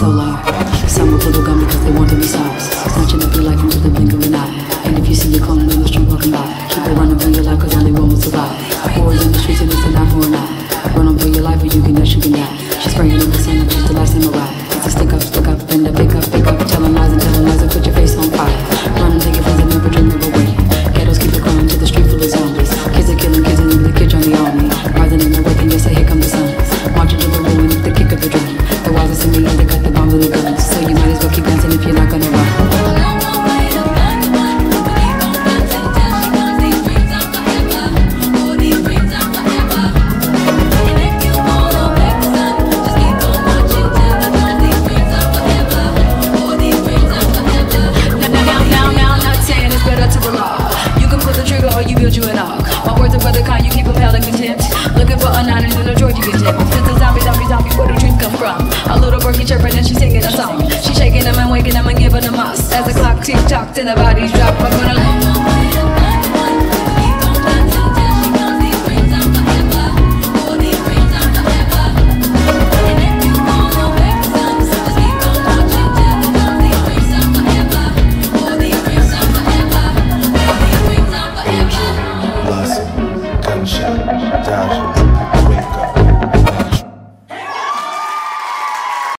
street. Solar. Some will bubble gum because they want to be stars. Snatching up your life into the blink of an eye. And if you see your clone in the street walking by, keep it running for your life cause only one will survive. Boys in the streets and it's an eye for an eye. Run on for your life or you can dash, you can die. She's spraying in the sun, build you an ark. My words are the kind you keep propelling contempt. Looking for a nine and then a can tip. Since a zombie, zombie, zombie, where do dreams come from? A little birdie chirping and she's singing a song. She's shaking them and waking them and giving them us. As the clock tick tock and the bodies drop, I'm gonna